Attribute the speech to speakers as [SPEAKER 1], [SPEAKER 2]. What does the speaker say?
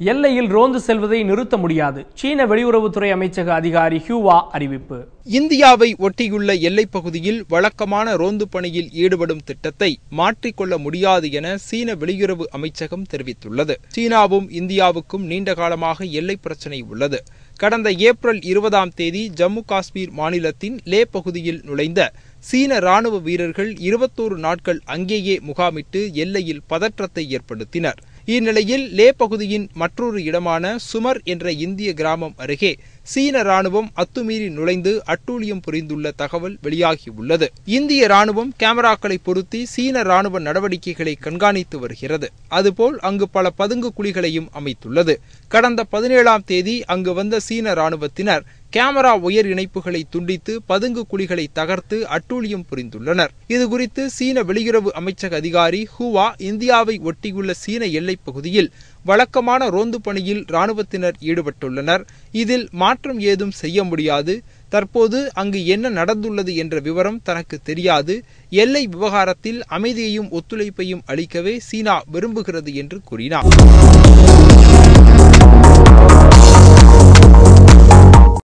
[SPEAKER 1] எல்லையில் ரோந்து செல்வதை நிறுத்த முடியாது. சீன வெளியுறவுத்துறை அமைச்சக அதிகாரி ஹியூவா அறிவிப்பு.
[SPEAKER 2] இந்தியாவை ஒட்டியுள்ள எல்லைப் பகுதியில் வழக்கமான ரோந்து பணியில் ஈடுபடும் திட்டத்தை மாற்றிக்கொள்ள முடியாது என சீன வெளியுறவு அமைச்சகம் தெரிவித்துள்ளது. சீனாவும் இந்தியாவுக்கும் நீண்ட காலமாக எல்லை பிரச்சினை உள்ளது. கடந்த ஏப்ரல் இருபதாம் தேதி ஜம்மு காஷ்மீர் மாநிலத்தின் லே பகுதியில் நுழைந்த சீன ராணுவ வீரர்கள் இருபத்தோரு நாட்கள் அங்கேயே முகாமிட்டு எல்லையில் பதற்றத்தை ஏற்படுத்தினர். இந்நிலையில் லே பகுதியின் மற்றொரு இடமான சுமர் என்ற இந்திய கிராமம் அருகே சீன ராணுவம் அத்துமீறி நுழைந்து அட்டூழியம் புரிந்துள்ள தகவல் வெளியாகியுள்ளது. இந்திய ராணுவம் கேமராக்களை பொருத்தி சீன ராணுவ நடவடிக்கைகளை கண்காணித்து வருகிறது. அதுபோல் அங்கு பல பதுங்கு குழிகளையும் அமைத்துள்ளது. கடந்த பதினேழாம் தேதி அங்கு வந்த சீன ராணுவத்தினர் கேமரா உயர் இணைப்புகளை துண்டித்து பதுங்கு குழிகளை தகர்த்து அட்டூழியம் புரிந்துள்ளனர். இதுகுறித்து சீன வெளியுறவு அமைச்சக அதிகாரி ஹுவா இந்தியாவை ஒட்டியுள்ள சீன எல்லைப் பகுதியில் வழக்கமான ரோந்து பணியில் ராணுவத்தினர் ஈடுபட்டுள்ளனர். இதில் மாற்றம் ஏதும் செய்ய முடியாது. தற்போது அங்கு என்ன நடந்துள்ளது என்ற விவரம் தனக்கு தெரியாது. எல்லை விவகாரத்தில் அமைதியையும் ஒத்துழைப்பையும் அளிக்கவே சீனா விரும்புகிறது என்று கூறினார்.